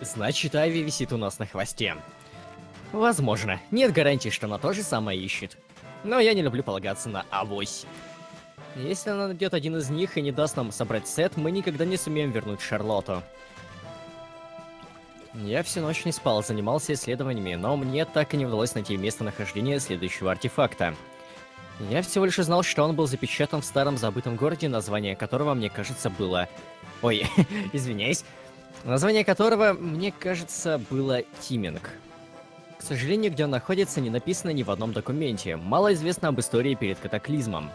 Значит, Айви висит у нас на хвосте. Возможно. Нет гарантии, что она тоже самое ищет. Но я не люблю полагаться на авось. Если она найдет один из них и не даст нам собрать сет, мы никогда не сумеем вернуть Шарлотту. Я всю ночь не спал, занимался исследованиями, но мне так и не удалось найти местонахождение следующего артефакта. Я всего лишь знал, что он был запечатан в старом забытом городе, название которого, мне кажется, было... Ой, извиняюсь. Название которого, мне кажется, было Тиминг. К сожалению, где он находится, не написано ни в одном документе. Мало известно об истории перед катаклизмом.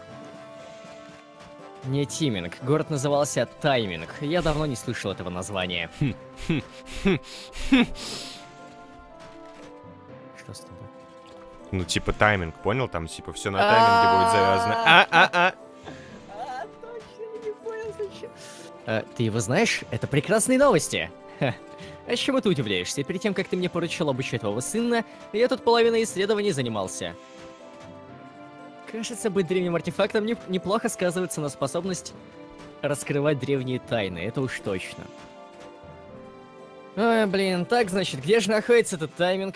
Не Тиминг, город назывался Тайминг. Я давно не слышал этого названия. Что с тобой? Ну, типа тайминг, понял? Там, типа, все на тайминге будет завязано. А-а-а! А, ты его знаешь? Это прекрасные новости. Ха. А чему ты удивляешься? Перед тем, как ты мне поручил обучать твоего сына, я тут половиной исследований занимался. Кажется, быть древним артефактом не- неплохо сказывается на способность раскрывать древние тайны, это уж точно. Ой, блин, так, значит, где же находится этот тайминг?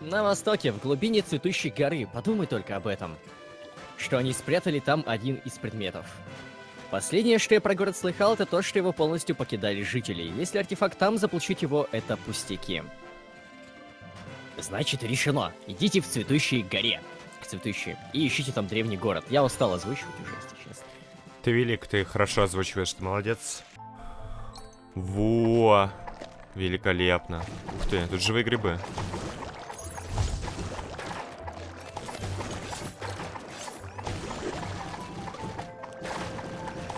На востоке, в глубине цветущей горы, подумай только об этом. Что они спрятали там один из предметов. Последнее, что я про город слыхал, это то, что его полностью покидали жители. Если артефакт там, заполучить его — это пустяки. Значит, решено. Идите в цветущей горе. К цветущей. И ищите там древний город. Я устал озвучивать уже, честно. Ты велик, ты хорошо озвучиваешь, ты молодец. Во! Великолепно. Ух ты, тут живые грибы.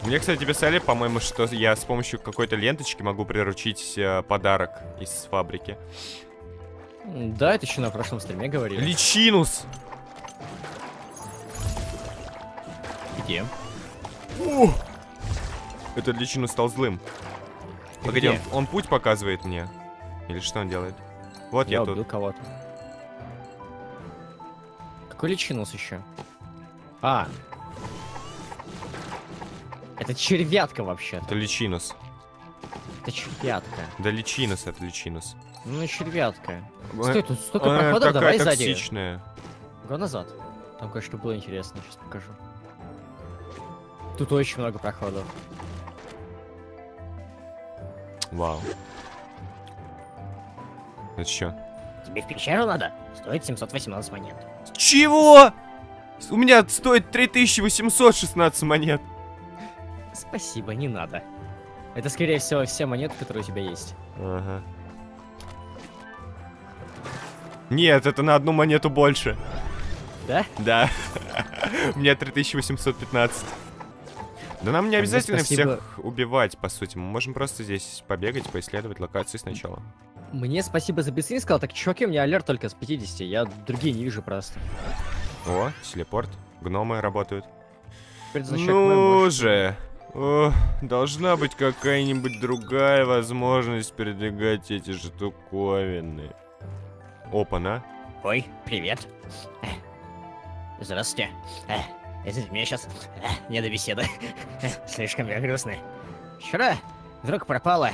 Мне, кстати, писали, по-моему, что я с помощью какой-то ленточки могу приручить э, подарок из фабрики. Да, это еще на прошлом стриме говорили. Личинус! Где? О! Этот личинус стал злым. Погоди, он, Где? он путь показывает мне? Или что он делает? Вот я, Я тут. убил кого-то. Какой личинус еще? А. Это червятка вообще. Это личинус. Это червятка. Да личинус это личинус. Ну, червятка. Э, Стой, тут столько она проходов, давай такая сзади. токсичная. Го назад. Там кое-что было интересное, сейчас покажу. Тут очень много проходов. Вау. Это что? Тебе в пещеру надо? Стоит 718 монет. Чего? У меня стоит 3816 монет. Спасибо, не надо. Это, скорее всего, все монеты, которые у тебя есть. Ага. Нет, это на одну монету больше. Да? Да. У меня 3815. Да нам не обязательно спасибо. всех убивать, по сути. Мы можем просто здесь побегать, поисследовать локации сначала. Мне спасибо за бензин сказал, так чуваки, у меня алерт только с 50, я другие не вижу просто. О, телепорт. Гномы работают. Ну же. О, должна быть какая-нибудь другая возможность передвигать эти штуковины. Опа-на. Ой, привет. Здравствуйте. Мне сейчас не до беседы. Слишком я грустный. Вчера вдруг пропала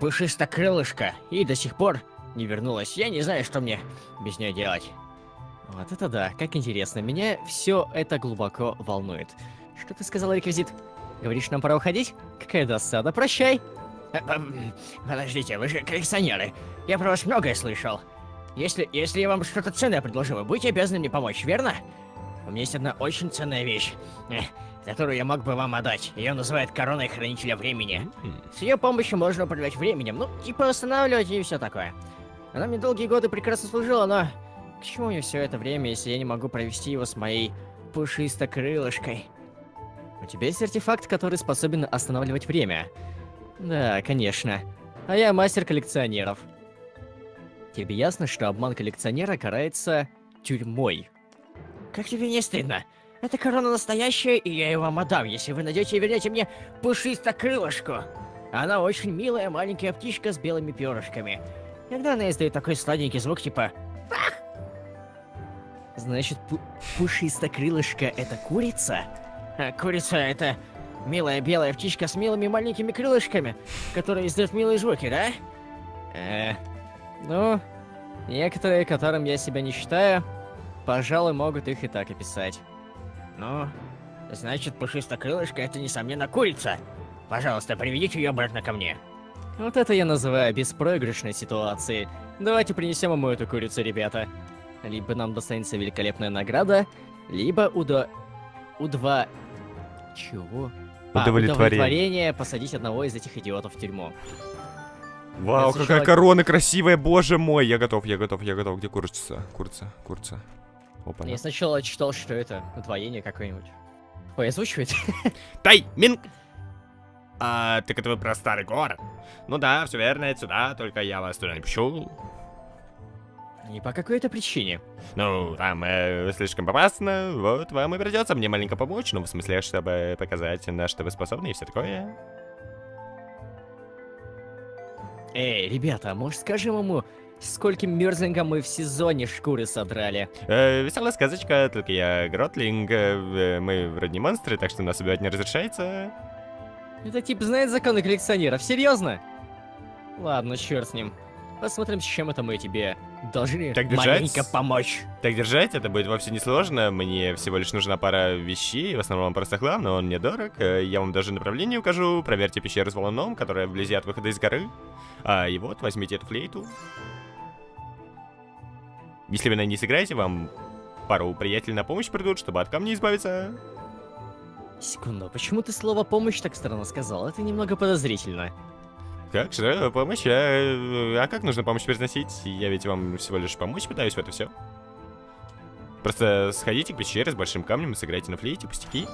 пушистокрылышко и до сих пор не вернулась. Я не знаю, что мне без нее делать. Вот это да, как интересно. Меня все это глубоко волнует. Что ты сказал, реквизит? Говоришь, нам пора уходить? Какая досада, прощай. Э, эм, Подождите, вы же коллекционеры. Я про вас многое слышал. Если, если я вам что-то ценное предложу, вы будете обязаны мне помочь, верно? У меня есть одна очень ценная вещь, э, которую я мог бы вам отдать. Ее называют короной хранителя времени. С ее помощью можно управлять временем, ну, типа останавливать и все такое. Она мне долгие годы прекрасно служила, но к чему мне все это время, если я не могу провести его с моей пушистокрылышкой? У тебя есть артефакт, который способен останавливать время? Да, конечно. А я мастер коллекционеров. Тебе ясно, что обман коллекционера карается тюрьмой? Как тебе не стыдно? Эта корона настоящая, и я ее вам отдам, если вы найдете и вернете мне пушистокрылышку. Она очень милая маленькая птичка с белыми перышками. Иногда она издает такой сладенький звук, типа... Значит, пу пушистокрылышка — это курица? А, курица — это Милая белая птичка с милыми маленькими крылышками, которая издает милые звуки, да? Э, ну, некоторые, которым я себя не считаю, пожалуй, могут их и так описать. Ну, значит, пушистокрылышка это, несомненно, курица. Пожалуйста, приведите ее обратно ко мне. Вот это я называю беспроигрышной ситуацией. Давайте принесем ему эту курицу, ребята. Либо нам достанется великолепная награда, либо удо... Удва... Чего? А, Удовлетворение. удовлетворение посадить одного из этих идиотов в тюрьму. Вау, Это какая человек- корона красивая, боже мой. Я готов, я готов, я готов. Где курица? Курица, курица. Опа. Я сначала читал, что это удвоение какое-нибудь. Ой, озвучивает? Тайминг! А, так это вы про старый город? Ну да, все верно, это сюда, только я вас туда не пущу. Не по какой-то причине. Ну, там э, слишком опасно, вот вам и придется мне маленько помочь, ну, в смысле, чтобы показать, на что вы способны и все такое. Эй, ребята, может скажем ему, скольким мерзлингам мы в сезоне шкуры содрали? Э, веселая сказочка, только я Гротлинг, э, мы вроде не монстры, так что нас убивать не разрешается. Это тип знает законы коллекционеров, серьезно? Ладно, черт с ним. Посмотрим, с чем это мы тебе должны Так держать? маленько помочь. Так держать, это будет вовсе не сложно. Мне всего лишь нужна пара вещей, в основном просто хлам, но он мне дорог. Э, Я вам даже направление укажу. Проверьте пещеру с валуном, которая вблизи от выхода из горы. А, и вот, возьмите эту флейту. Если вы на ней сыграете, вам пару приятелей на помощь придут, чтобы от камней избавиться. Секунду, почему ты слово «помощь» так странно сказал? Это немного подозрительно. Как же, помощь? А, а как нужно помощь произносить? Я ведь вам всего лишь помочь пытаюсь в это все. Просто сходите к пещере с большим камнем и сыграйте на флейте, пустяки.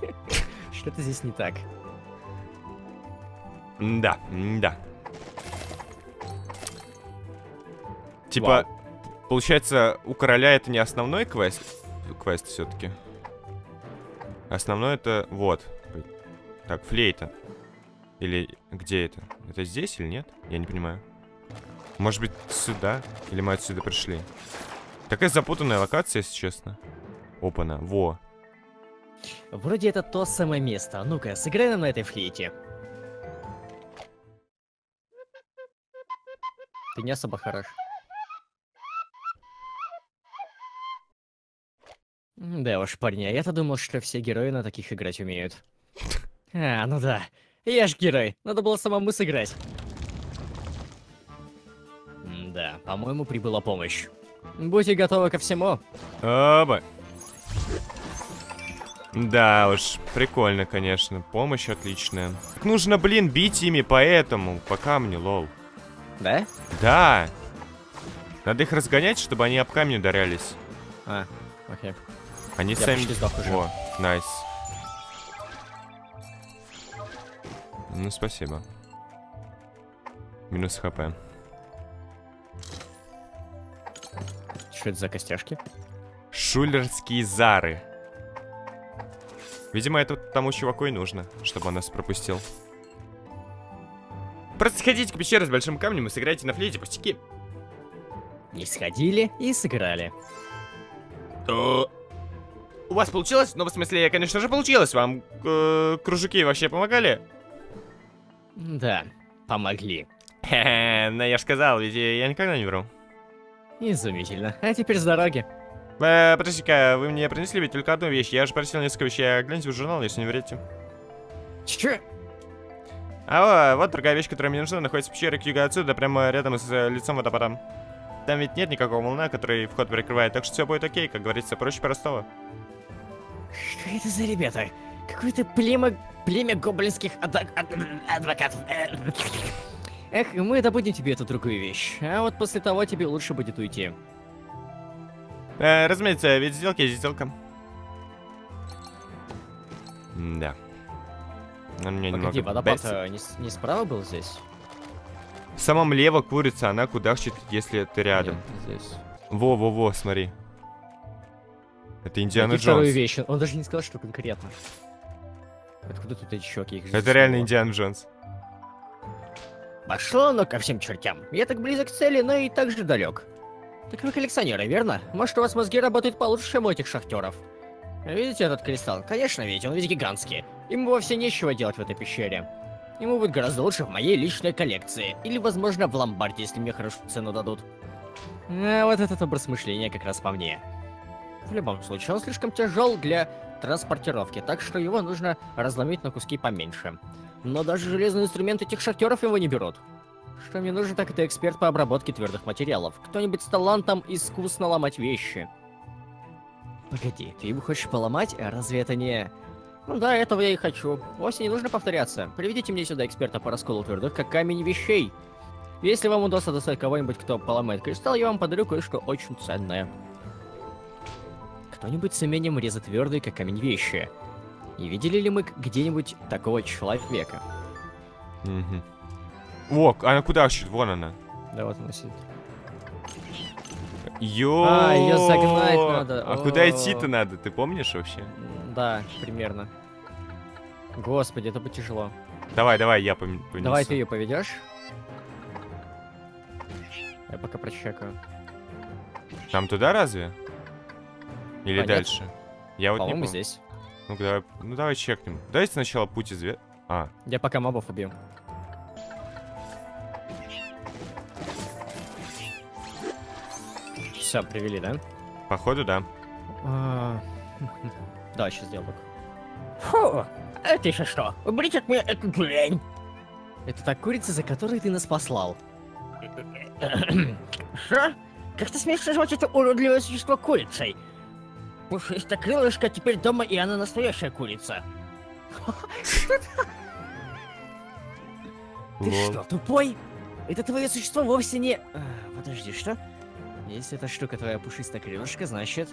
Что-то здесь не так. Да, да. Типа, получается, у короля это не основной квест, квест все-таки. Основной это вот. Так, флейта. Или где это? Это здесь или нет? Я не понимаю. Может быть, сюда? Или мы отсюда пришли? Такая запутанная локация, если честно. Опана, во. Вроде это то самое место. А Ну-ка, сыграй нам на этой флейте. Ты не особо хорош. Да уж, парни, а я-то думал, что все герои на таких играть умеют. А, ну да. Я ж герой. Надо было самому сыграть. М, Да, по-моему, прибыла помощь. Будьте готовы ко всему. Оба. Да уж, прикольно, конечно. Помощь отличная. Так нужно, блин, бить ими по этому, по камню, лол. Да? Да. Надо их разгонять, чтобы они об камень ударялись. А, окей. Они Я сами... почти сдох уже. О, найс. Ну, спасибо. Минус хп. Что это за костяшки? Шулерские зары. Видимо, это тому чуваку и нужно, чтобы он нас пропустил. Просто сходите к пещере с большим камнем и сыграйте на флейте пустяки. Не сходили и сыграли. О, У вас получилось? Ну, в смысле, конечно же, получилось. Вам э, кружки вообще помогали? Да, помогли. Хе-хе, ну я ж сказал, ведь я никогда не вру. Изумительно. А теперь с дороги. Э, подождите-ка, вы мне принесли ведь только одну вещь. Я же просил несколько вещей, гляньте в журнал, если не верите. Че? А вот другая вещь, которая мне нужна, находится в пещере к югу отсюда, прямо рядом с э, лицом водопада. Там ведь нет никакого волна, который вход перекрывает, так что все будет окей, как говорится, проще простого. Что это за ребята? Какое-то племя... Племя гоблинских ада- ад- адвокатов. Эх, мы добудем тебе эту другую вещь. А вот после того тебе лучше будет уйти. Э, разумеется, ведь сделка есть сделка. Да. Он меня Погоди, немного водопад э, не, не справа был здесь? В самом лево курица, она кудахчет, если ты рядом. Нет, здесь. Во-во-во, смотри. Это Индиана Джонс. вещь. Он даже не сказал, что конкретно. Откуда тут эти щеки? Их Это реально снова. Индиана Джонс. Пошло оно ко всем чертям. Я так близок к цели, но и так же далек. Так вы коллекционеры, верно? Может, у вас мозги работают получше, чем у этих шахтеров? Видите этот кристалл? Конечно, видите, он ведь гигантский. Ему вовсе нечего делать в этой пещере. Ему будет гораздо лучше в моей личной коллекции. Или, возможно, в ломбарде, если мне хорошую цену дадут. А вот этот образ мышления как раз по мне. В любом случае, он слишком тяжел для транспортировки, так что его нужно разломить на куски поменьше. Но даже железные инструменты этих шахтеров его не берут. Что мне нужен, так это эксперт по обработке твердых материалов. Кто-нибудь с талантом искусно ломать вещи. Погоди, ты его хочешь поломать? Разве это не... Ну да, этого я и хочу. Вовсе не нужно повторяться. Приведите мне сюда эксперта по расколу твердых, как камень вещей. Если вам удастся достать кого-нибудь, кто поломает кристалл, я вам подарю кое-что очень ценное. Кто-нибудь с умением резать твердые, как камень вещи. Не видели ли мы где-нибудь такого человека? Угу. О, она куда вообще? Вон она. Да вот она сидит. Йо. А, ее загнать надо. А куда идти-то надо? Ты помнишь вообще? Да, примерно. Господи, это будет тяжело. Давай, давай, я понесу. Давай ты ее поведешь. Я пока прочекаю. Там туда разве? Или А, нет. дальше? Я вот не помню. здесь. Ну давай, ну давай чекнем. Давайте сначала путь изве... А, Я пока мобов убью. Все, привели, да? походу, да. А, Да, сейчас сделаю так. Фу, это еще что? Уберите от меня эту дрянь. Это та курица, за которой ты нас послал. Что? Как ты смеешь назвать это уродливое существо курицей? Пушистая крылышко теперь дома, и она настоящая курица. Ты что, тупой? Это твое существо вовсе не... А, подожди, что? Если эта штука твоя пушистая крылышко, значит...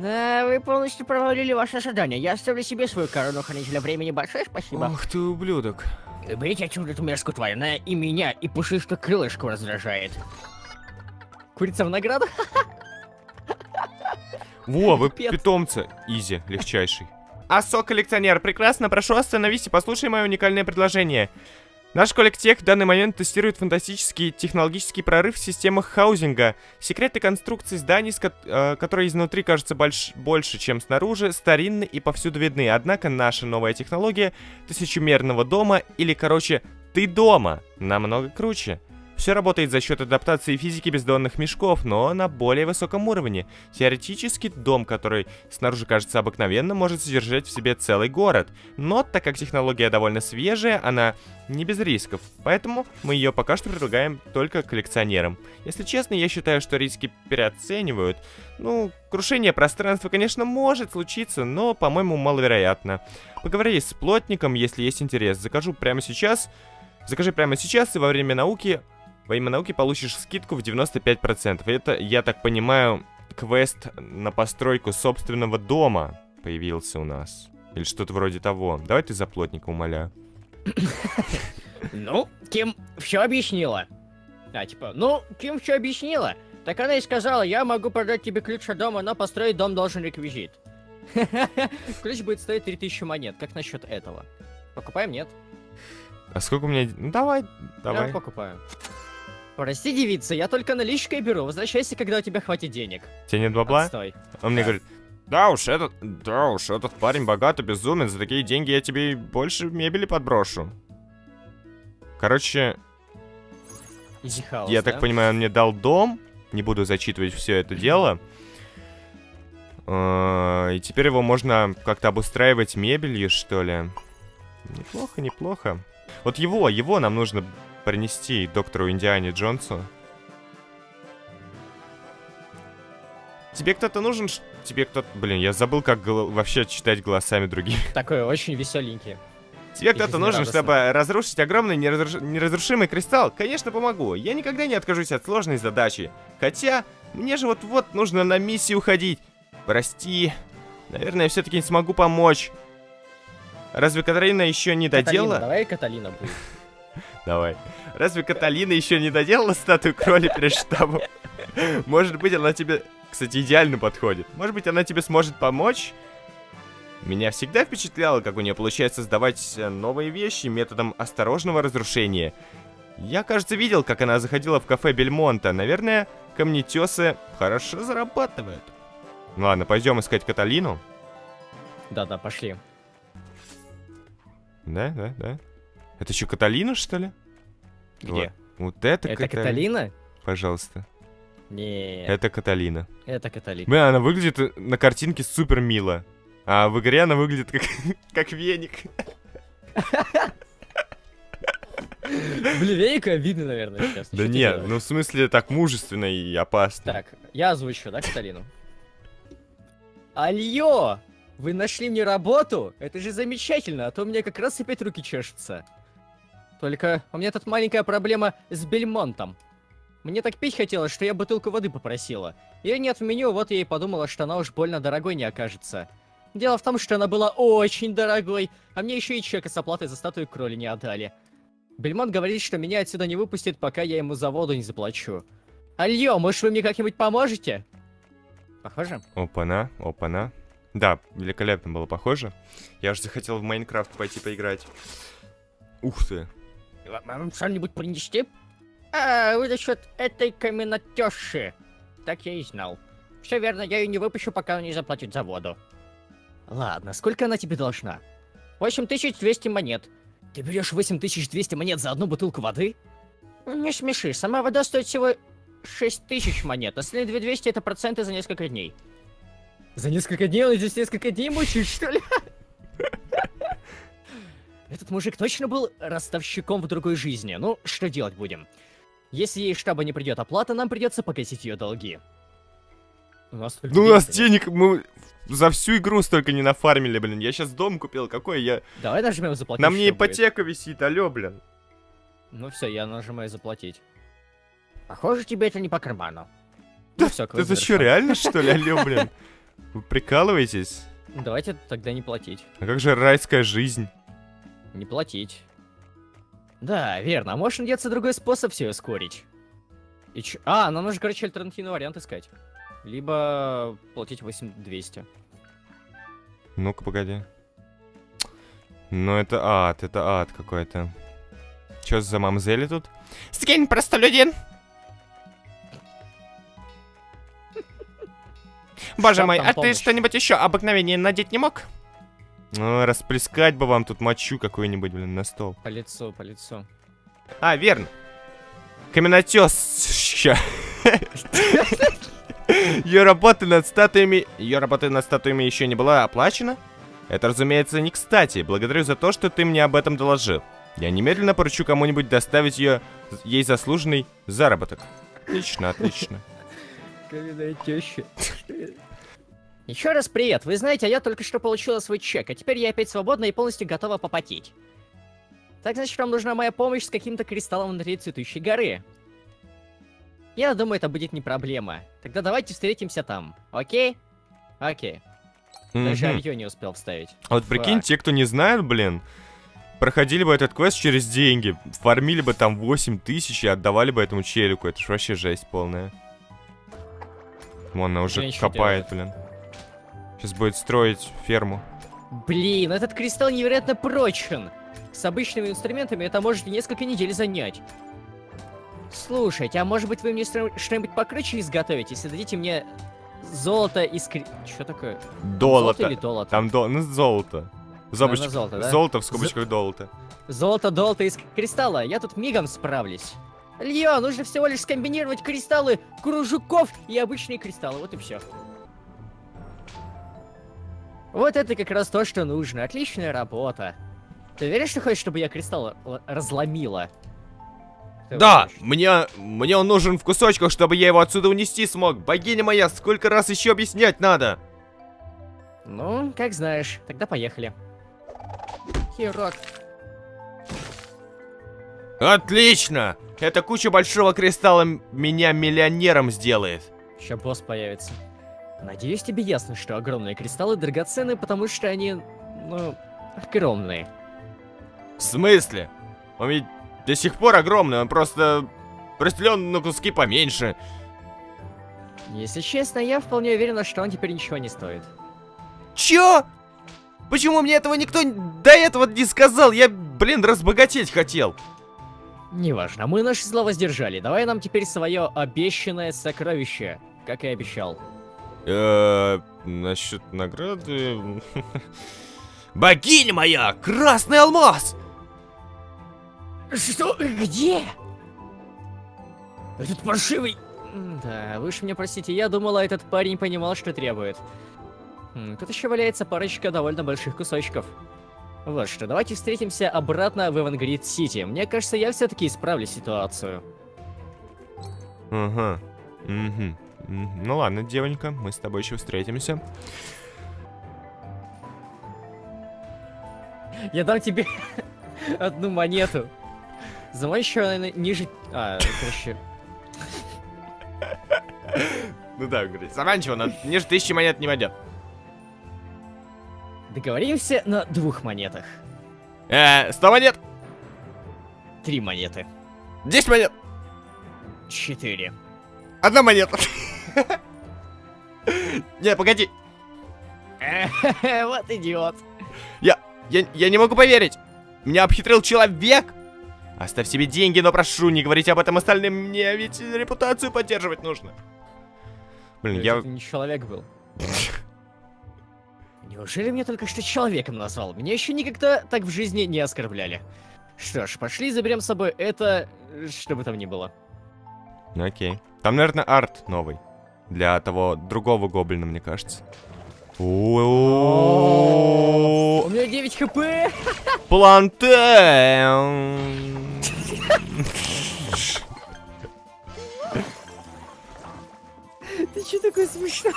Да, вы полностью провалили ваше ожидание. Я оставлю себе свою корону хранителя времени. Большое спасибо. Ох ты ублюдок. Уберите отсюда эту мерзкую тварь. Она и меня, и пушистую крылышку раздражает. Курица в награду? Во, вы Пипец. питомцы. Изи, легчайший. Асо, коллекционер, прекрасно, прошу остановись и послушай мое уникальное предложение. Наш коллектех в данный момент тестирует фантастический технологический прорыв в системах хаузинга. Секреты конструкции зданий, э, которые изнутри кажутся больш- больше, чем снаружи, старинны и повсюду видны. Однако наша новая технология тысячемерного дома, или, короче, ты дома, намного круче. Все работает за счет адаптации физики бездонных мешков, но на более высоком уровне. Теоретически, дом, который снаружи кажется обыкновенным, может содержать в себе целый город. Но так как технология довольно свежая, она не без рисков. Поэтому мы ее пока что предлагаем только коллекционерам. Если честно, я считаю, что риски переоценивают. Ну, крушение пространства, конечно, может случиться, но, по-моему, маловероятно. Поговори с плотником, если есть интерес. Закажу прямо сейчас. Закажи прямо сейчас, и во время науки во имя науки получишь скидку в 95%. И Это, я так понимаю, квест на постройку собственного дома появился у нас. Или что-то вроде того. Давай ты за плотника, умоляю. Ну, Ким все объяснила. А, типа, ну, Ким все объяснила. Так она и сказала, я могу продать тебе ключ от дома, но построить дом должен реквизит. Ключ будет стоить 3000 монет. Как насчет этого? Покупаем, нет? А сколько у меня... Ну, давай, давай. Я покупаю. Прости, девица, я только наличкой беру. Возвращайся, когда у тебя хватит денег. Тебе нет бабла? Отстой. Он мне говорит, да уж, этот... Да уж, этот парень богат и безумен. За такие деньги я тебе больше мебели подброшу. Короче, хаус, Я да? так понимаю, он мне дал дом. Не буду зачитывать все это дело. Э, И теперь его можно как-то обустраивать мебелью, что ли. Неплохо, неплохо. Вот его, его нам нужно принести доктору Индиане Джонсу. Тебе кто-то нужен? Тебе кто-то... Блин, я забыл, как гла- вообще читать голосами других. Такой очень веселенький. Тебе кто-то нужен, чтобы разрушить огромный неразруш- неразрушимый кристалл? Конечно, помогу. Я никогда не откажусь от сложной задачи. Хотя, мне же вот-вот нужно на миссию уходить. Прости. Наверное, я все-таки не смогу помочь. Разве Катарина еще не доделала? Каталина, давай Каталина будет. Давай. Разве Каталина еще не доделала статую кроли перед штабом? Может быть, она тебе, кстати, идеально подходит. Может быть, она тебе сможет помочь? Меня всегда впечатляло, как у нее получается создавать э, новые вещи методом осторожного разрушения. Я, кажется, видел, как она заходила в кафе Бельмонта. Наверное, камнетесы хорошо зарабатывают. Ну ладно, пойдем искать Каталину. Да-да, пошли. Да, да, да. Это что, Каталина, что ли? Где? Вот это, Это Ката- Каталина? Пожалуйста. Нет, Это Каталина. это Каталина. Блин, она выглядит на картинке супер мило. А в игре она выглядит как, как веник. Блин, веника видно, наверное, сейчас. Да нет, ну в смысле так мужественно и опасно. Так, я озвучу, да, Каталину? Алло! Вы нашли мне работу? Это же замечательно, а то у меня как раз опять руки чешутся. Только у меня тут маленькая проблема с Бельмонтом. Мне так пить хотелось, что я бутылку воды попросила. Ее нет в меню, вот я и подумала, что она уж больно дорогой не окажется. Дело в том, что она была очень дорогой, а мне еще и чека с оплатой за статую кроли не отдали. Бельмонт говорит, что меня отсюда не выпустит, пока я ему за воду не заплачу. Алло, может вы мне как-нибудь поможете? Похоже? Опа-на, опа-на. Да, великолепно было похоже. Я же захотел в Майнкрафт пойти поиграть. Ух ты. Ва- Вам что-нибудь принести? А, вы насчет этой каменотёши. Так я и знал. Все верно, я ее не выпущу, пока он не заплатит за воду. Ладно, сколько она тебе должна? 8200 монет. Ты берешь 8200 монет за одну бутылку воды? Не смеши, сама вода стоит всего 6000 монет, остальные 2200 это проценты за несколько дней. За несколько дней? Он здесь несколько дней мучает, что ли? Этот мужик точно был ростовщиком в другой жизни. Ну, что делать будем? Если ей штаба не придет оплата, нам придется погасить ее долги. У нас Ну у нас денег мы за всю игру столько не нафармили, блин. Я сейчас дом купил, какой я... Давай нажмем заплатить. На мне что будет. ипотека висит, алё, блин. Ну все, я нажимаю заплатить. Похоже, тебе это не по карману. Ну все, Это что, реально, что ли, алё, блин? Вы прикалываетесь? Давайте тогда не платить. А как же райская жизнь? Не платить. Да, верно. А может найдется другой способ все ускорить? И чё? А, нам нужно, короче, альтернативный вариант искать. Либо платить 8200. Ну-ка, погоди. Ну это ад, это ад какой-то. Чё за мамзели тут? Скинь, простолюдин! Боже мой, а ты что-нибудь еще обыкновение надеть не мог? Ну, расплескать бы вам тут мочу какую-нибудь, блин, на стол. По лицу, по лицу. А, верно. Каменотес. Ее работа над статуями... Ее работа над статуями еще не была оплачена? Это, разумеется, не кстати. Благодарю за то, что ты мне об этом доложил. Я немедленно поручу кому-нибудь доставить ее ей заслуженный заработок. Отлично, отлично. Каменная теща. Еще раз привет. Вы знаете, а я только что получила свой чек, а теперь я опять свободна и полностью готова попотеть. Так значит, вам нужна моя помощь с каким-то кристаллом внутри цветущей горы. Я думаю, это будет не проблема. Тогда давайте встретимся там, окей? Окей. Даже. Алью не успел вставить. А Вот прикинь, Фак. те, кто не знает, блин, проходили бы этот квест через деньги, фармили бы там 8 тысяч и отдавали бы этому челику. Это ж вообще жесть полная. Вон, она уже Ничего копает, блин. Сейчас будет строить ферму. Блин, этот кристалл невероятно прочен. С обычными инструментами это может несколько недель занять. Слушайте, а может быть вы мне что- что-нибудь покруче изготовите, если дадите мне золото из... кри- Чё такое? Золото или Долото. долото? Там до... ну, золото. Скобочках- золото, да? Золото в скобочках долото. Золото, долото из кристалла. Я тут мигом справлюсь. Льё, нужно всего лишь скомбинировать кристаллы кружуков и обычные кристаллы. Вот и все. Вот это как раз то, что нужно. Отличная работа. Ты уверен, что хочешь, чтобы я кристалл разломила? Ты Да, мне, мне он нужен в кусочках, чтобы я его отсюда унести смог. Богиня моя, сколько раз еще объяснять надо? Ну, как знаешь. Тогда поехали. Хирок. Отлично! Эта куча большого кристалла меня миллионером сделает. Сейчас босс появится. Надеюсь, тебе ясно, что огромные кристаллы драгоценны, потому что они, ну, огромные. В смысле? Он ведь до сих пор огромный, он просто разделен на куски поменьше. Если честно, я вполне уверена, что он теперь ничего не стоит. Чё? Почему мне этого никто до этого не сказал? Я, блин, разбогатеть хотел. Неважно, мы наши слова сдержали. Давай нам теперь свое обещанное сокровище, как и обещал. Э, насчет награды... Богиня моя! Красный алмаз! Что? Где? Этот паршивый... Да, вы уж меня простите, я думала, этот парень понимал, что требует. Тут еще валяется парочка довольно больших кусочков. Вот что, давайте встретимся обратно в Эвангрид-Сити. Мне кажется, я все-таки исправлю ситуацию. Ага. Мгм. Ну ладно, девонька, мы с тобой еще встретимся. Я дам тебе одну монету. За мой еще, наверное, ниже... А, короче... Ну да, говорит. Заманчиво, но ниже тысячи монет не пойдет. Договоримся на двух монетах. Э, 100 монет! Три монеты. 10 монет! Четыре. Одна монета! Не, погоди. Вот идиот. Я, я, я не могу поверить. Меня обхитрил человек. Оставь себе деньги, но прошу, не говорите об этом остальным. Мне ведь репутацию поддерживать нужно. Блин, я... Это не человек был. Неужели меня только что человеком назвал? Меня еще никогда так в жизни не оскорбляли. Что ж, пошли заберем с собой это, что бы там ни было. Окей. Там, наверное, арт новый. Для того другого гоблина, мне кажется. У меня 9 хп! Плантен! Ты что такой смешной?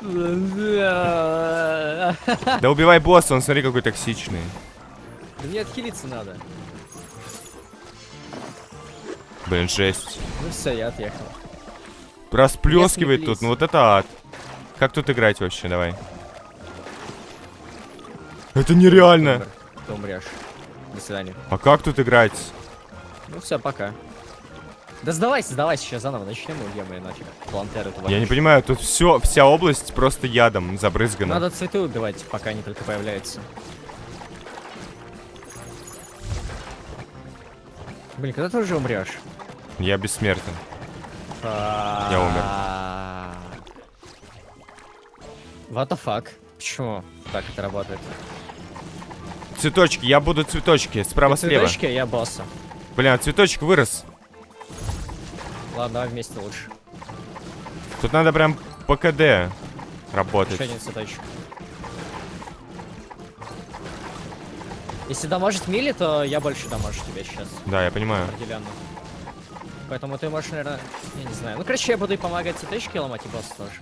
Да Да убивай босса, он смотри какой токсичный. мне отхилиться надо. Блин, жесть. Ну все, я отъехал. Расплескивает тут, ну вот это ад. Как тут играть вообще, давай. Это нереально. Ты умрешь. До свидания. А как тут играть? Ну все, пока. Да сдавайся, сдавайся, сейчас заново начнем и убьем ее нафиг. Плантеру эту Я не понимаю, тут все, вся область просто ядом забрызгана. Надо цветы убивать, пока они только появляются. Блин, когда ты уже умрешь? Я бессмертен. Я умер. What the fuck? Почему так это работает? Цветочки, я буду цветочки, справа Ты слева. цветочки, а я босса. Бля, цветочек вырос. Ладно, давай вместе лучше. Тут надо прям по КД работать. Еще один цветочек. Если дамажить мили, то я больше дамажу тебя сейчас. Да, я понимаю. Определенно. Поэтому ты можешь, наверное, я не знаю. Ну, короче, я буду и помогать цветочки ломать, и босса тоже.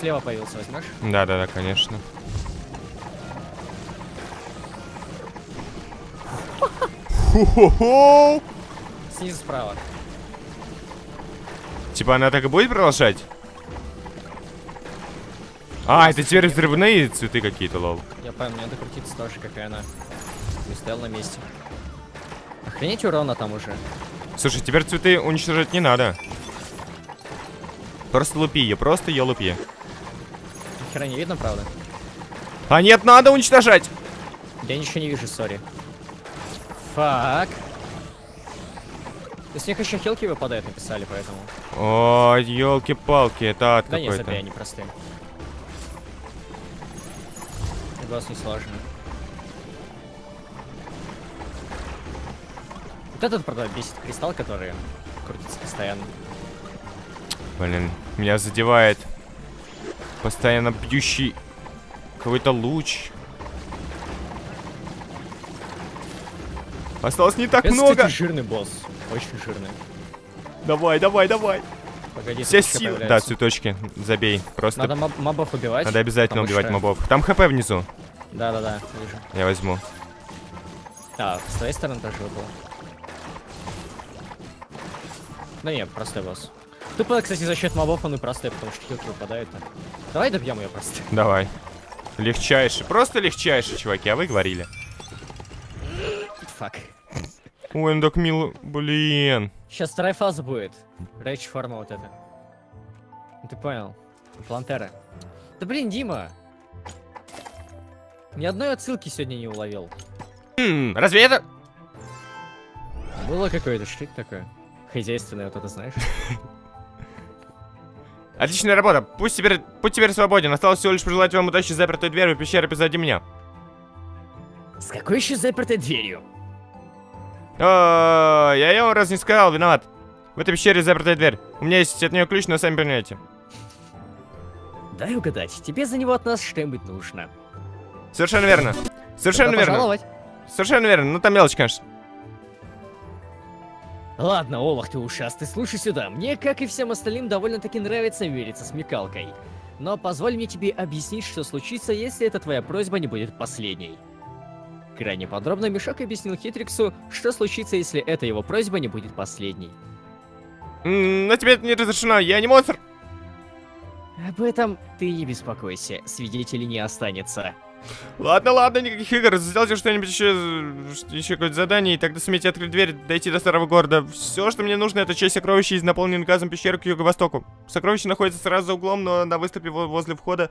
Слева появился, возьмешь? Да, да, да, конечно. Ху-ху-ху! Снизу справа. Типа она так и будет продолжать? А, это теперь взрывные цветы какие-то, лол. Я понял, мне надо крутиться тоже, как и она. Не стоял на месте. Охренеть урона там уже. Слушай, теперь цветы уничтожать не надо. Просто лупи ее, просто ее лупи. Хера не видно, правда? А нет, надо уничтожать! Я ничего не вижу, сори. Фак. У них еще хилки выпадают, написали, поэтому. О, елки-палки, это ад Да не, забей, они простые. Глаз не сложно. Вот этот, правда, бесит кристалл, который крутится постоянно. Блин, меня задевает постоянно бьющий какой-то луч. Осталось не так Это, много. кстати, жирный босс. Очень жирный. Давай, давай, давай. Погоди, Все силы. Да, цветочки. Забей. Просто Надо моб- мобов убивать. надо обязательно убивать что- мобов. Там хп внизу. Да-да-да, вижу. Я возьму. А, с твоей стороны тоже выпало. Да нет, простой босс. Тупо, кстати, за счет мобов он и простой, потому что хилки выпадают. Давай добьем ее просто. Давай. Легчайший. Просто легчайший, чуваки. А вы говорили. Фак. Ой, он так мило. Блин. Сейчас вторая фаза будет. Рейдж форма вот эта. Ну, Ты понял. Плантера. Да блин, Дима! Ни одной отсылки сегодня не уловил. М, разве это... Было какое-то, это такое? Хозяйственное вот это, знаешь? Отличная работа. Пусть теперь, путь теперь свободен. Осталось всего лишь пожелать вам удачи запертую дверь в пещеры позади меня. С какой еще запертой дверью? О, я ему раз не сказал, виноват. В этой пещере запертая дверь. У меня есть от нее ключ, но сами понимаете. Дай угадать, тебе за него от нас что-нибудь нужно. Совершенно верно. Совершенно верно. пожаловать. Совершенно верно. Ну там мелочь, конечно. Ладно, Олах ты ушастый, слушай сюда. Мне, как и всем остальным, довольно-таки нравится вериться смекалкой. Но позволь мне тебе объяснить, что случится, если эта твоя просьба не будет последней. Крайне подробно Мешок объяснил Хитриксу, что случится, если эта его просьба не будет последней. Но тебе это не разрешено. Я не монстр. Об этом ты не беспокойся, свидетелей не останется. Ладно, ладно, никаких игр. Сделайте что-нибудь еще, еще какое-то задание, и тогда сумеете открыть дверь, дойти до старого города. Все, что мне нужно, это часть сокровища из наполненной газом пещеры к юго-востоку. Сокровище находится сразу за углом, но на выступе во- возле входа.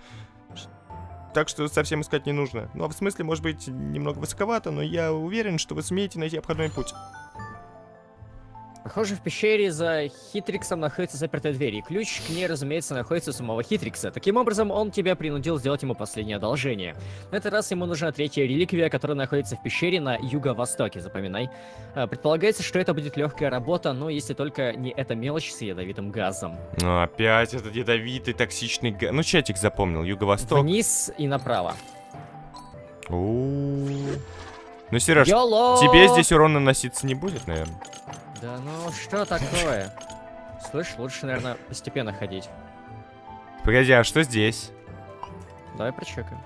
Так что совсем искать не нужно. Ну, а в смысле, может быть, немного высоковато, но я уверен, что вы сумеете найти обходной путь. Похоже, в пещере за Хитриксом находится запертая дверь, и ключ к ней, разумеется, находится у самого Хитрикса. Таким образом, он тебя принудил сделать ему последнее одолжение. На этот раз ему нужна третья реликвия, которая находится в пещере на юго-востоке, запоминай. А, Предполагается, что это будет легкая работа, но если только не эта мелочь с ядовитым газом. Ну, опять этот ядовитый, токсичный га... Ну, чатик запомнил, юго-восток. Вниз и направо. У-у-у. Ну, Сереж, Йоло! тебе здесь урон наноситься не будет, наверное. Да ну что такое? Слышь, лучше, наверное, постепенно ходить. Погоди, а что здесь? Давай прочекаем.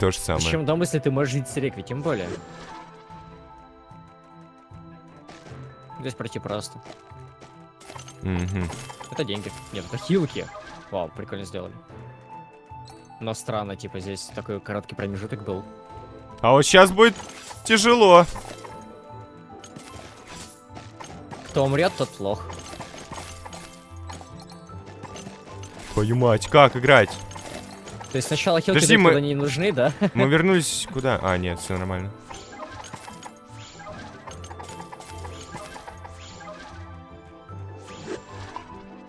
То же самое. Причем дом, если ты можешь жить с рекви, тем более. Здесь пройти просто. Мгм. Это деньги. Нет, это хилки. Вау, прикольно сделали. Но странно, типа, здесь такой короткий промежуток был. А вот сейчас будет тяжело. Кто умрет, тот плох. Твою мать, как играть? То есть сначала хилки Подожди, мы- не нужны, да? Мы вернулись куда? А, нет, все нормально.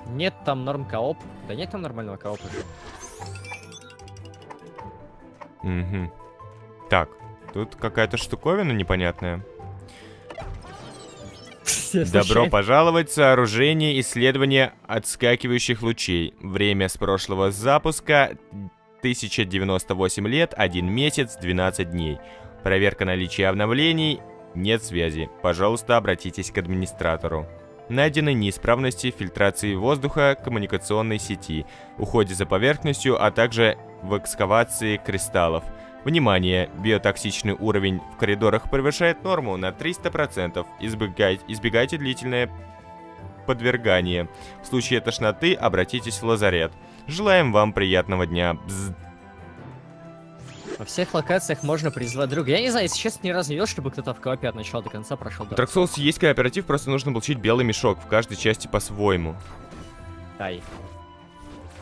Нет там норм кооп. Да нет там нормального коопа. Угу. Так, тут какая-то штуковина непонятная. Добро пожаловать в сооружение исследования отскакивающих лучей. Время с прошлого запуска 1098 лет, 1 месяц, 12 дней. Проверка наличия обновлений. Нет связи. Пожалуйста, обратитесь к администратору. Найдены неисправности фильтрации воздуха коммуникационной сети, уходе за поверхностью, а также в экскавации кристаллов. Внимание! Биотоксичный уровень в коридорах превышает норму на 300%. Избегайте, избегайте длительное подвергание. В случае тошноты обратитесь в лазарет. Желаем вам приятного дня. Бзз. Во всех локациях можно призвать друга. Я не знаю, если честно, ни разу не видел, чтобы кто-то в коопе от начала до конца прошел. Dark Souls есть кооператив, просто нужно получить белый мешок в каждой части по-своему. Ай.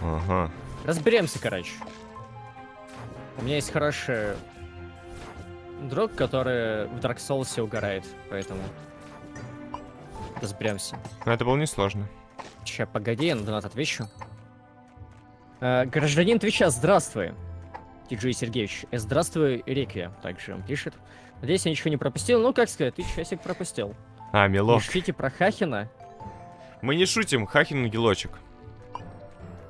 Ага. Разберемся, короче. У меня есть хороший друг, который в Dark Souls угорает, поэтому разберемся. Но это было несложно. Ща, погоди, я на донат отвечу. Э, гражданин Твича, здравствуй. Тиджей Сергеевич, э, здравствуй, Реквия, также он пишет. Надеюсь, я ничего не пропустил. Ну, как сказать, ты часик пропустил. А, Не милок. шутите про Хахина. Мы не шутим, Хахин гелочек.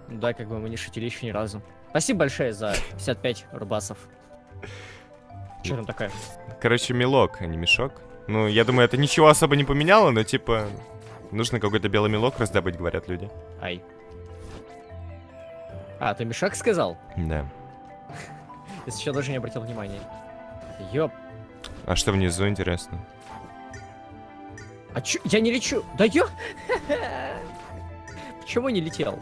Да, как бы мы не шутили еще ни разу. Спасибо большое за 55 рубасов. Что там такое? Короче, мелок, а не мешок. Ну, я думаю, это ничего особо не поменяло, но типа... Нужно какой-то белый мелок раздобыть, говорят люди. Ай. А, ты мешок сказал? Да. Если еще даже не обратил внимания. Ёп. А что внизу, интересно? А чё? Я не лечу. Да ё... Почему не летел?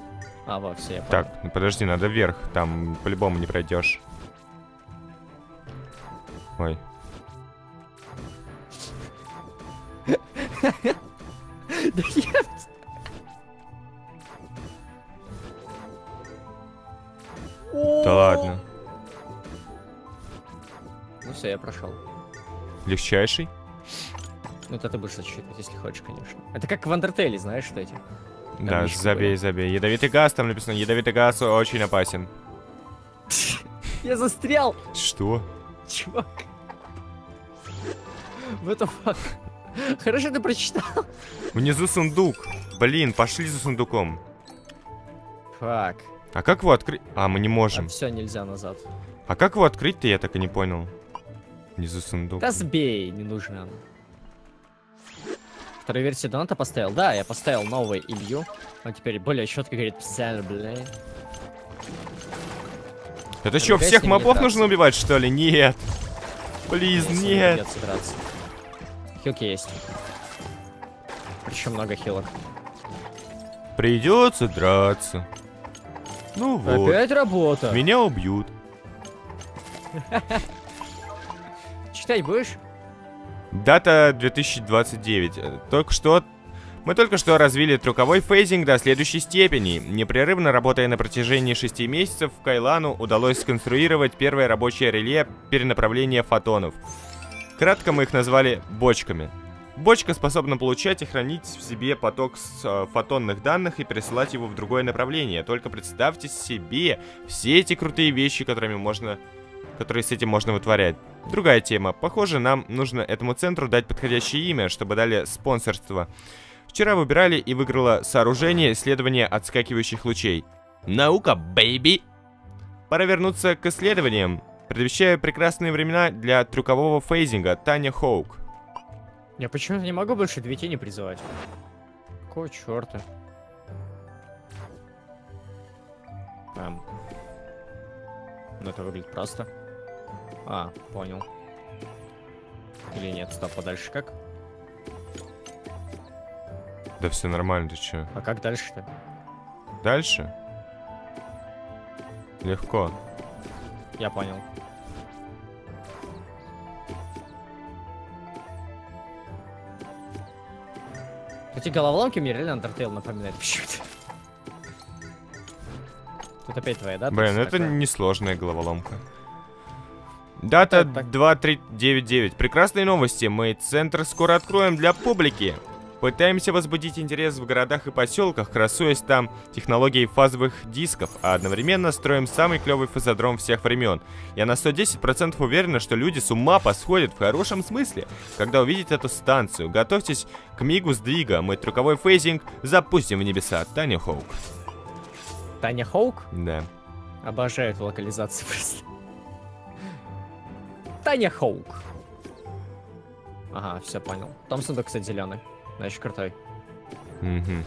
А, во, все, я. Так, ну подожди, надо вверх. Там по-любому не пройдешь. Ой. Да я- Да ладно. Ну все, я прошел. Легчайший? Ну это ты будешь отсчитывать, если хочешь, конечно. Это как в Андертейле, знаешь, что эти? Да, забей, забей. Ядовитый газ, там написано, ядовитый газ очень опасен. Я застрял, Что? чувак. What the fuck? Хорошо ты прочитал. Внизу сундук. Блин, пошли за сундуком. Фак. А как его открыть? А, мы не можем. все нельзя назад. А как его открыть-то, я так и не понял. Внизу сундук. Да сбей, не нужно. Вторую версию доната поставил? Да, я поставил новый Илью. Он теперь более четко говорит «Псаль, бля». Это что, всех мобов нужно убивать, что ли? Нет. Плиз, нет. Хилки есть. Причем много хилок. Придется драться. Ну вот. Опять работа. Меня убьют. Читать будешь? Дата 2029. Э, Только что... Мы только что развили трюковой фейзинг до следующей степени. Непрерывно работая на протяжении 6 месяцев, Кайлану удалось сконструировать первое рабочее реле перенаправления фотонов. Кратко мы их назвали бочками. Бочка способна получать и хранить в себе поток с, э, фотонных данных и пересылать его в другое направление. Только представьте себе все эти крутые вещи, которыми можно, которые с этим можно вытворять. Другая тема. Похоже, нам нужно этому центру дать подходящее имя, чтобы дали спонсорство. Вчера выбирали и выиграло сооружение исследования отскакивающих лучей. Наука, бэйби! Пора вернуться к исследованиям. Предвещаю прекрасные времена для трюкового фейзинга Таня Хоук. Я почему-то не могу больше две тени призывать. Какого черта? Эм. Ну это выглядит просто. А, понял. Или нет, стоп, а дальше как? Да все нормально, ты чё? А как дальше-то? Дальше? Легко. Я понял. Эти головоломки мне реально Undertale напоминают почему-то. Тут опять твоя, да? Блин, Тут это такое? несложная головоломка. Дата Это так. 2399. Прекрасные новости. Мы центр скоро откроем для публики. Пытаемся возбудить интерес в городах и поселках, красуясь там технологией фазовых дисков, а одновременно строим самый клевый фазодром всех времен. Я на 110% уверена, что люди с ума посходят в хорошем смысле, когда увидят эту станцию. Готовьтесь к мигу сдвига. Мы трюковой фейзинг запустим в небеса. Таня Хоук. Таня Хоук? Да. Обожаю эту локализацию просто. Таня Хоук. Ага, все понял. Там сундук, кстати, зеленый. Значит, крутой. Мгм.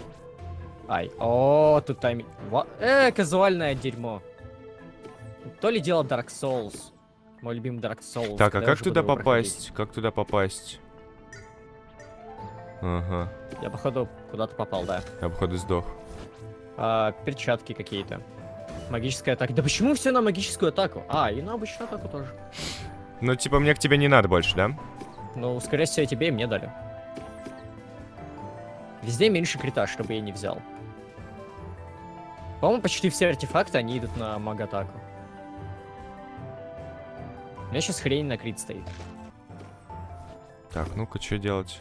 Ай. О, тут тайми... Ва- Э, казуальное дерьмо. То ли дело Dark Souls. Мой любимый Dark Souls. Так, а как туда попасть? Как туда попасть? Ага, проходить. Я, походу, куда-то попал, да. я походу сдох. А, перчатки какие-то. Магическая атака. Да почему все на магическую атаку? А, и на обычную атаку тоже. Ну, типа, мне к тебе не надо больше, да? Ну, скорее всего, и тебе, и мне дали. Везде меньше крита, чтобы я не взял. По-моему, почти все артефакты, они идут на маг-атаку. У меня сейчас хрень на крит стоит. Так, ну-ка, что делать?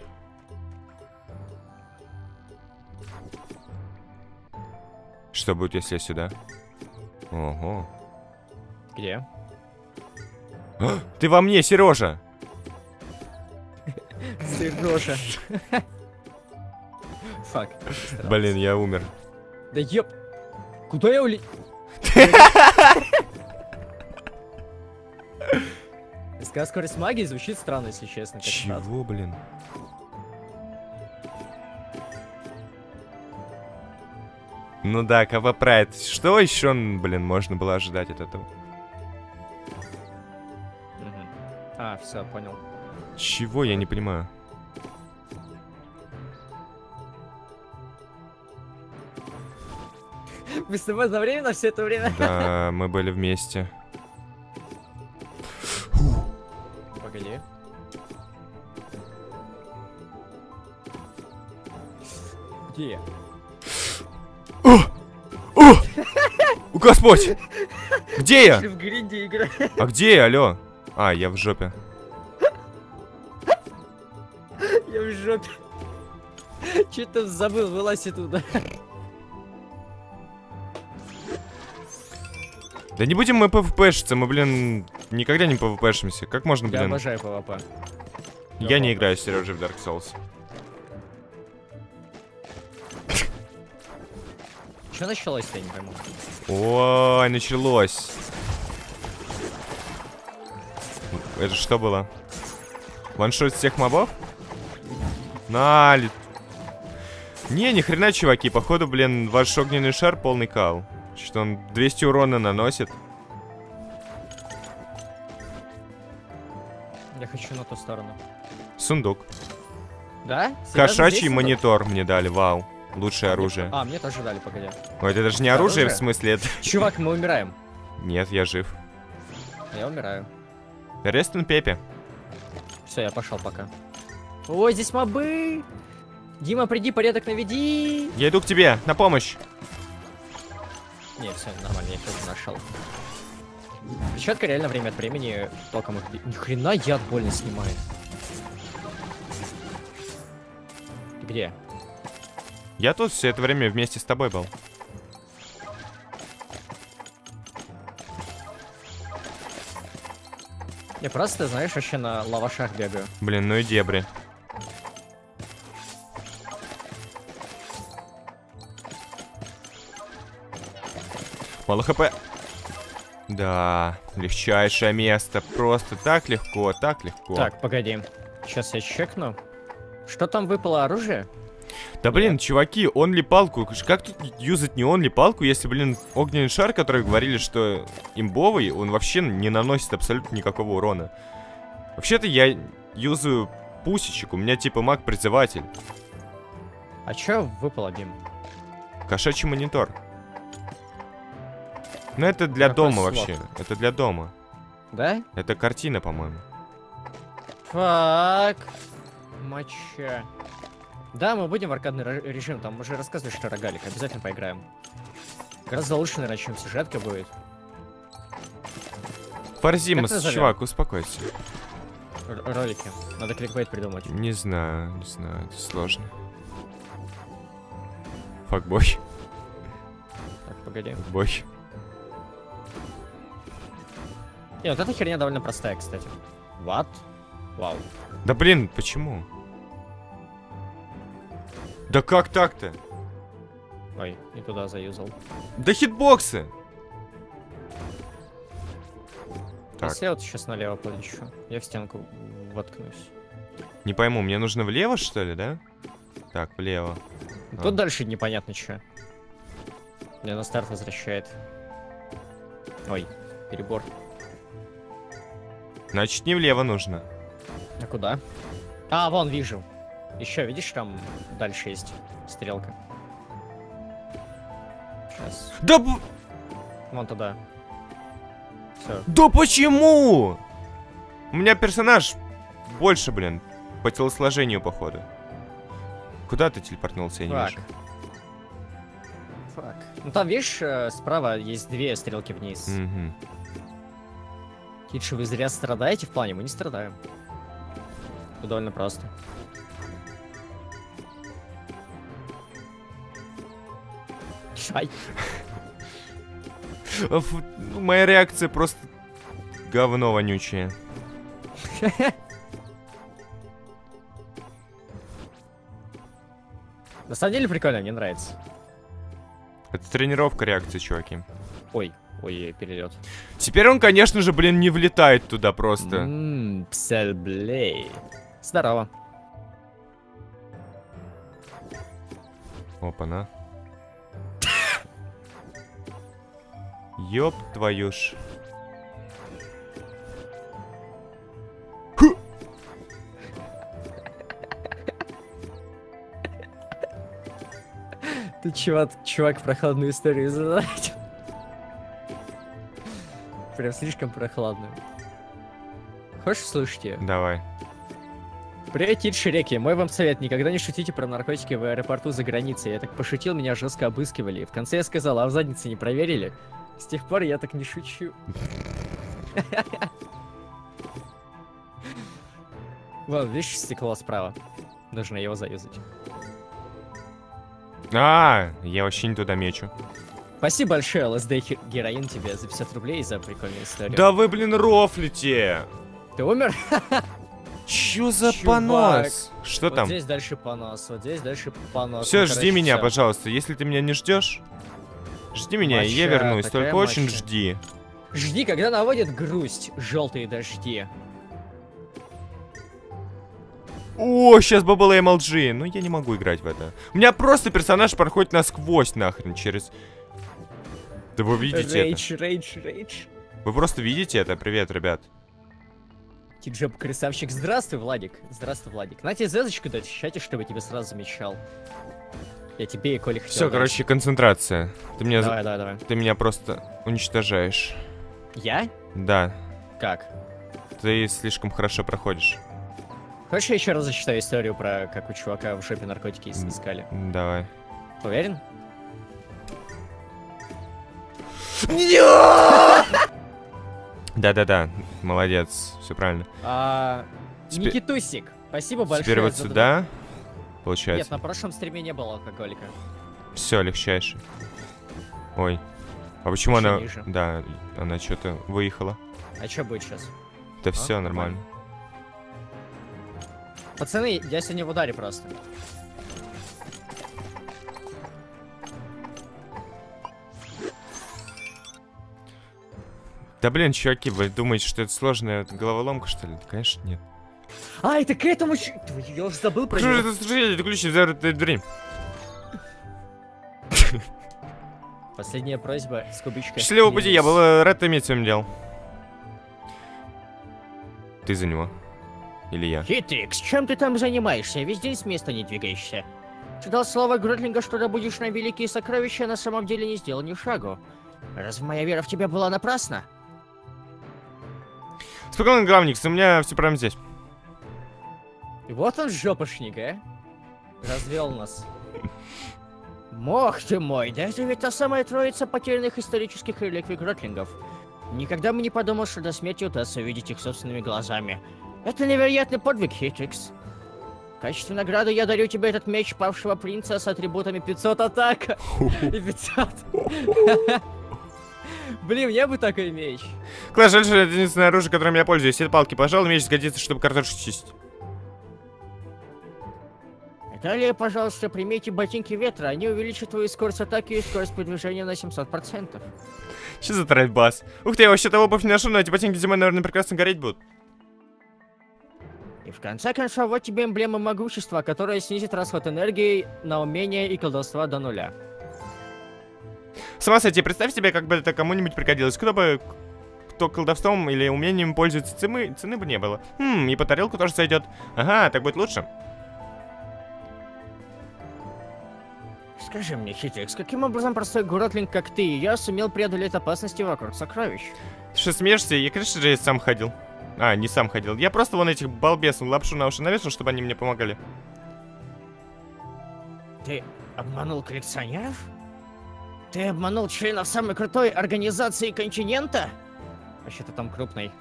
Что будет, если я сюда? Ого. Где? А, Ты во мне, Сережа! Сережа. Фак. Блин, я умер. Да ёп. Куда я ули... Сказать скорость магии звучит странно, если честно. Чего, блин? Ну да, КВ Прайд. Что еще, блин, можно было ожидать от этого? А, все, понял. Чего, я не понимаю. Мы с тобой одновременно все это время? Да, мы были вместе. Погоди. Где я? О, Господь! Где я? В гринде играешь. А где я, алло? А, я в жопе. Я в жопе. Че ты забыл, вылазь туда. Да не будем мы пвпшиться, мы, блин, никогда не пвпшимся. Как можно, блин? Я обожаю пвп. Я, я не играю, Сережа, в Dark Souls. Что началось-то, я не пойму. Ой, началось. Это что было? Ваншот всех мобов? На, ли- Не, ни хрена, чуваки, походу, блин, ваш огненный шар полный кал. Что он 200 урона наносит. Я хочу на ту сторону. Сундук. Да? Серьезно, Кошачий монитор мне дали, вау. Лучшее оружие. А, мне тоже дали, погоди. Ой, это даже не Это оружие, в оружие? смысле, это... Чувак, мы умираем. Нет, я жив. Я умираю. Рестон Пепе. Все, я пошел пока. Ой, здесь мобы! Дима, приди, порядок наведи! Я иду к тебе, на помощь. Не, все нормально, я их нашел. Четко реально время от времени током их... Ни хрена яд больно снимает. Ты где? Я тут все это время вместе с тобой был. Я просто, знаешь, вообще на лавашах бегаю. Блин, ну и дебри. Мало хп. Да, легчайшее место. Просто так легко, так легко. Так, погоди. Сейчас я чекну. Что там выпало оружие? Да блин, чуваки, он ли палку? Как тут юзать не он ли палку, если, блин, огненный шар, который говорили, что имбовый, он вообще не наносит абсолютно никакого урона. Вообще-то я юзаю пусечек, у меня типа маг-призыватель. А чё выпало, Дим? Кошачий монитор. Ну это для Какой дома слот? вообще. Это для дома. Да? Это картина, по-моему. Фак. Моча. Да, мы будем в аркадный ре- режим, там уже рассказывали, что рогалик, обязательно поиграем. Гораздо лучше, наверное, чем сюжетка будет. Назовем? чувак, успокойся. Р- ролики. Надо кликбейт придумать. Не знаю, не знаю, это сложно. Факбой, Так, погоди. факбой. Не, вот эта херня довольно простая, кстати. What? Вау. Да блин, почему? Да как так-то? Ой, не туда заюзал. Да хитбоксы! Так, Если я вот сейчас налево полечу, я в стенку воткнусь. не пойму, мне нужно влево, что ли, да? Так, влево. А. Тут дальше непонятно что. Меня на старт возвращает. Ой, перебор. Значит, не влево нужно. А куда? А, вон, вижу. Еще, видишь, там дальше есть стрелка. Сейчас. Да, б- Вон туда. Все. да почему? У меня персонаж больше, блин, по телосложению, походу. Куда ты телепортнулся, я не Фак. вижу. Фак. Ну там, видишь, э, справа есть две стрелки вниз. Мгм. Китши, вы зря страдаете в плане, мы не страдаем. Довольно просто. Ай, ну, Моя реакция просто говно вонючее. на самом деле прикольно, мне нравится. Это тренировка реакции, чуваки. Ой, ой, перелет. Теперь он, конечно же, блин, не влетает туда просто. Ммм, псельблей. Здорово. Опа-на. Ёб твою ж. Ты чувак, чувак прохладную историю задать. Прям слишком прохладную. Хочешь слушать ее? Давай. Привет, Тит реки. Мой вам совет. Никогда не шутите про наркотики в аэропорту за границей. Я так пошутил, меня жестко обыскивали. В конце я сказал, а в заднице не проверили? С тех пор я так не шучу. Вон, видишь, стекло справа. Нужно его заюзать. А, я вообще не туда мечу. Спасибо большое, ЛСД Героин, тебе за 50 рублей за прикольную историю. Да вы, блин, рофлите! Ты умер? Чё за Чувак. понос? Что вот там? здесь дальше понос, вот здесь дальше понос. Все, Ну, жди короче, меня, всё. пожалуйста. Если ты меня не ждешь, жди меня, и я вернусь. Только очень моча. жди. Жди, когда наводит грусть, желтые дожди. О, сейчас Bubble MLG. Ну, я не могу играть в это. У меня просто персонаж проходит насквозь нахрен через... Да вы видите это? Рейдж, рейдж, рейдж. Вы просто видите это? Привет, ребят. Тиджеп красавчик. Здравствуй, Владик. Здравствуй, Владик. На тебе звездочку дать в чате, чтобы тебя сразу замечал. Я тебе и Коле хотел Все, дать. короче, концентрация. Ты меня, Давай, давай, давай. ты меня просто уничтожаешь. Я? Да, Как? ты слишком хорошо проходишь. Хочешь, я еще раз зачитаю историю про как у чувака в шопе наркотики искали? Давай. Уверен? Да-да-да, молодец, все правильно. А, Теперь- Никитусик, спасибо большое. Теперь вот сюда, Нет, получается. на прошлом стриме не было алкоголика. Все, легчайше. Ой. А почему Ещё она... ниже. Да, она что-то выехала. А что будет сейчас? Да все нормально. нормально. Пацаны, я сегодня в ударе просто. Да блин, чуваки, вы думаете, что это сложная головоломка, что ли? Да, конечно, нет. А, это к этому... Я уже забыл про Что же него. слушай, это ключи в закрытой двери? Последняя просьба с кубичкой. Счастливого пути, я был э, рад иметь своим делом. Ты за него. Или я. Хитрикс, чем ты там занимаешься? Весь день с места не двигаешься. Ты дал слово Гротлинга, что добудешь на великие сокровища, а на самом деле не сделал ни шагу. Разве моя вера в тебя была напрасна? Спокойно, главник, у меня все прямо здесь. И вот он, жопошник, а? Развел нас. Мох ты мой, да это ведь та самая троица потерянных исторических реликвий Гротлингов. Никогда бы не подумал, что до смерти удастся увидеть их собственными глазами. Это невероятный подвиг, Хитрикс. В качестве награды я дарю тебе этот меч павшего принца с атрибутами 500 атака и 500. Блин, мне бы такой меч. Класс, это единственное оружие, которым я пользуюсь. Это палки, пожалуй, меч сгодится, чтобы картошку чистить. Далее, пожалуйста, примите ботинки ветра. Они увеличат твою скорость атаки и скорость передвижения на 700%. Что за трайбас? Ух ты, я вообще-то обувь не ношу, но эти ботинки зимой, наверное, прекрасно гореть будут. И в конце концов, вот тебе эмблема могущества, которая снизит расход энергии на умения и колдовства до нуля. С ума сойти, представь себе, как бы это кому-нибудь пригодилось. Кто бы... Кто колдовством или умением пользуется, цены, цены бы не было. Хм, и по тарелку тоже сойдет. Ага, так будет лучше. Скажи мне, Хитрикс, каким образом простой городлинг, как ты и я, сумел преодолеть опасности вокруг сокровищ? Ты что, смеешься? Я, конечно же, сам ходил. А, не сам ходил. Я просто вон этих балбесов лапшу на уши навешал, чтобы они мне помогали. Ты обманул коллекционеров? Ты обманул членов самой крутой организации континента? Вообще-то там крупный.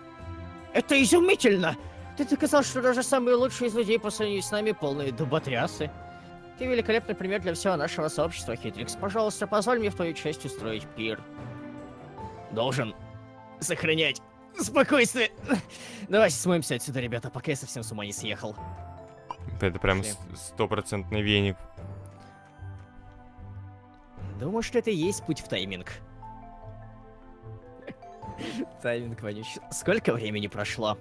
Это изумительно! Ты доказал, что даже самые лучшие из людей по сравнению с нами полные дуботрясы. Ты великолепный пример для всего нашего сообщества, Хитрикс. Пожалуйста, позволь мне в твою честь устроить пир. Должен сохранять спокойствие. Давайте смоемся отсюда, ребята, пока я совсем с ума не съехал. Это прям стопроцентный веник. Думаю, что это и есть путь в тайминг. Тайминг, вонюч. Сколько времени прошло?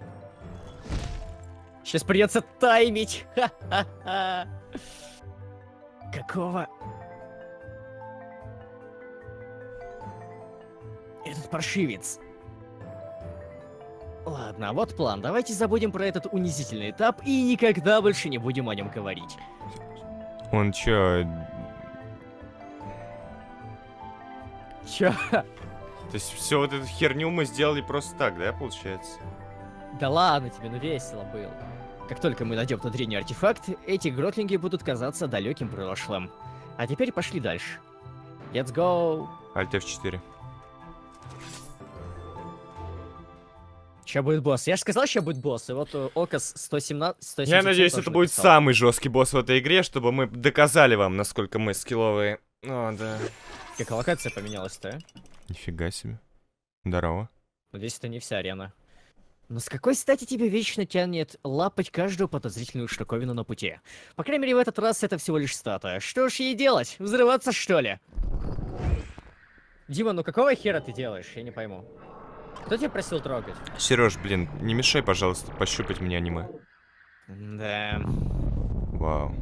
Сейчас придется таймить. Ха-ха-ха. Какого? Этот паршивец. Ладно, вот план. Давайте забудем про этот унизительный этап и никогда больше не будем о нем говорить. Он чё... Чё? То есть все вот эту херню мы сделали просто так, да, получается? Да ладно тебе, ну весело было. Как только мы найдем тот древний артефакт, эти гротлинги будут казаться далеким прошлым. А теперь пошли дальше. Let's go! Alt F4. Сейчас будет босс. Я же сказал, сейчас будет босс. И вот э, Окас 117... 177 Я надеюсь, это будет написал. самый жесткий босс в этой игре, чтобы мы доказали вам, насколько мы скилловые. О, да. Как локация поменялась-то, а? Нифига себе. Здорово. Надеюсь, это не вся арена. Но с какой стати тебе вечно тянет лапать каждую подозрительную штуковину на пути? По крайней мере, в этот раз это всего лишь статуя. Что ж ей делать? Взрываться, что ли? Дима, ну какого хера ты делаешь? Я не пойму. Кто тебя просил трогать? Сереж, блин, не мешай, пожалуйста, пощупать мне аниме. Да. Вау.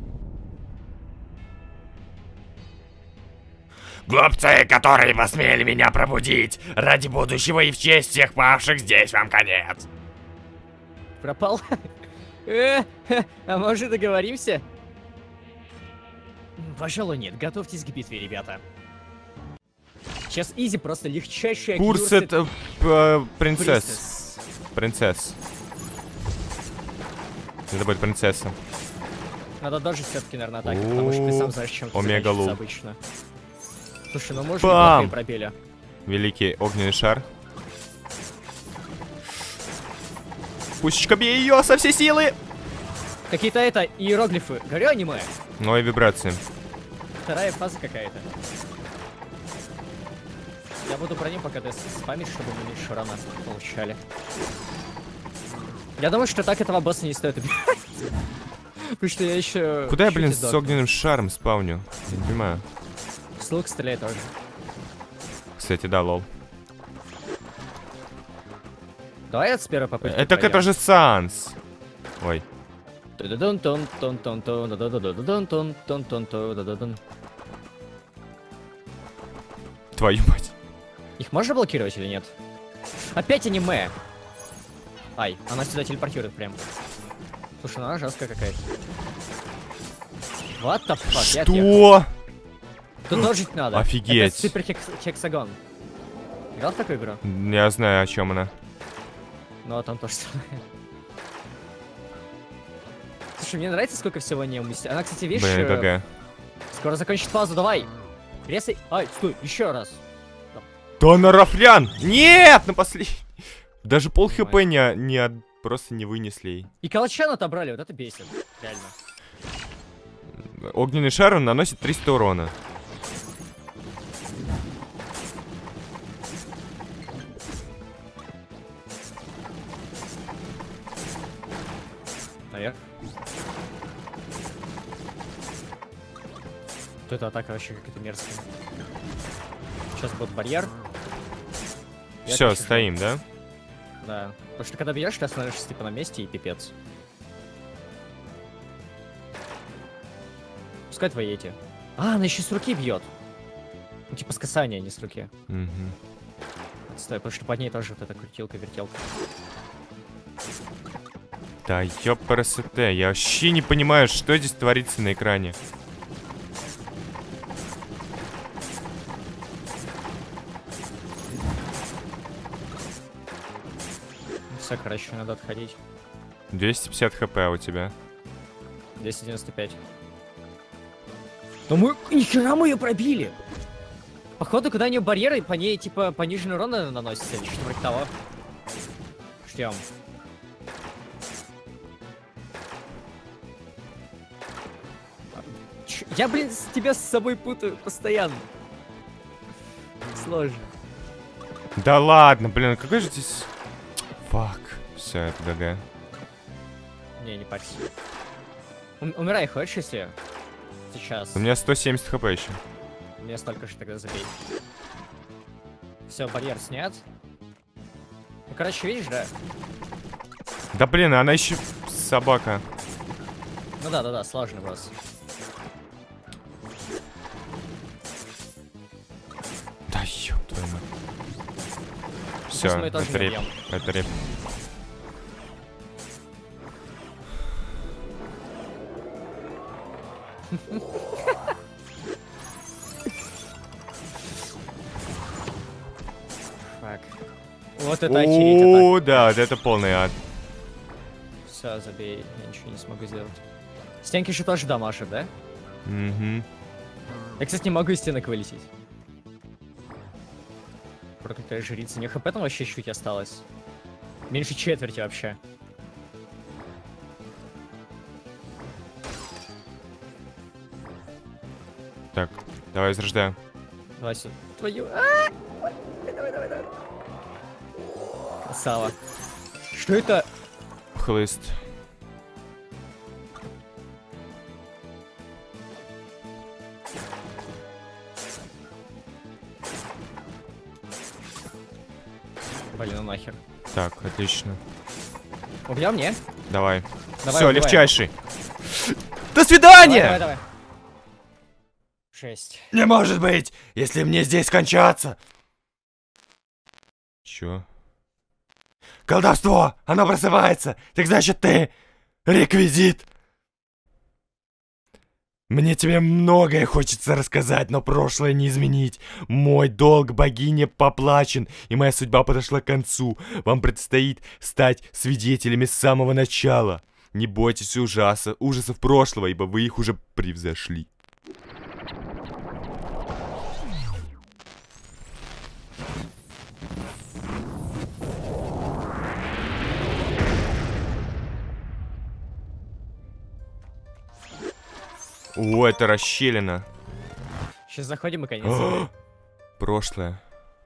Глупцы, которые посмели меня пробудить! Ради будущего и в честь всех павших здесь вам конец! Пропал? Э, а может договоримся? Пожалуй, нет. Готовьтесь к битве, ребята. Сейчас Изи просто легчайшая Курс это э, принцесс. Принцесс. Это будет принцесса. Надо даже все-таки, наверное, атаки, потому что ты сам знаешь, чем ты обычно. Слушай, ну может пробили. Великий огненный шар. Пусечка, бей ее со всей силы! Какие-то это иероглифы. Говорю аниме. Ну и вибрации. Вторая фаза какая-то. Я буду про ним пока спамить, чтобы мы меньше урона получали. Я думаю, что так этого босса не стоит убивать. Потому что я еще... Куда я, блин, с огненным шаром спавню? Я не понимаю. С лук стреляет тоже. Кстати, да, лол. Давай я с первой попытки. Это так это же Санс. Ой. Твою мать. Их можно блокировать или нет? Опять аниме. Ай, она сюда телепортирует прям. Слушай, она жесткая какая-то. What the fuck? Что? Тут ножить надо. Офигеть. Это супер хексагон. Играл в такую игру? Я знаю, о чем она. Ну, а там тоже самое. Слушай, мне нравится, сколько всего не уместить. Она, кстати, видишь, Блин, э, ГГ. скоро закончит паузу, давай. Резай. Ай, стой, еще раз. Да на рафлян! Нет! На последний. Даже пол хп не, не от- просто не вынесли. И калачан отобрали, вот это бесит. Реально. Огненный шар он наносит 300 урона. Наверх. Вот эта атака вообще какая-то мерзкая. Сейчас будет барьер. Я Все, стоим, да? Да. Потому что когда бьешь, ты остановишься типа на месте и пипец. Пускай твои эти. А, она еще с руки бьет. Ну, типа с касания, а не с руки. Мгм. Стой, потому что под ней тоже вот эта крутилка-вертелка. Да ёпрст, я вообще не понимаю, что здесь творится на экране. Короче, надо отходить. 250 хп у тебя. 295. Но мы... Нихера мы ее пробили! Походу, когда у нее барьеры, по ней, типа, пониженный урон наносится, или что вроде того. Ждем. Я, блин, тебя с собой путаю постоянно. Сложно. Да ладно, блин, какой же здесь... Фак. Все, это ГГ. Не, не парься. Ум- умирай, хочешь, если... Сейчас. У меня 170 хп еще. Меня столько же тогда забей. Все, барьер снят. Ну, короче, видишь, да? Да блин, она еще собака. Ну да, да, да, сложный босс. Все, это реп. Это реп. Фак. Вот это очередь. О, да, это полный ад. Все, забей, я ничего не смогу сделать. Стенки еще тоже дамажат, да? Угу. Я, кстати, не могу из стенок вылететь. Проклятая жрица. У нее хп там вообще чуть осталось. Меньше четверти вообще. Так, давай возрождаем. Давай сюда. Твою. А! Давай, давай, давай. Красава. Что это? Хлыст. Так, отлично. Убьем, не? Давай. Давай, Все, легчайший. До Давай, свидания! давай, давай. Шесть. Не может быть, если мне здесь скончаться. Чё? Колдовство, оно просыпается. Так значит ты реквизит. Мне тебе многое хочется рассказать, но прошлое не изменить. Мой долг богине поплачен, и моя судьба подошла к концу. Вам предстоит стать свидетелями с самого начала. Не бойтесь ужаса, ужасов прошлого, ибо вы их уже превзошли. О, это расщелина. Сейчас заходим и конец. Прошлое.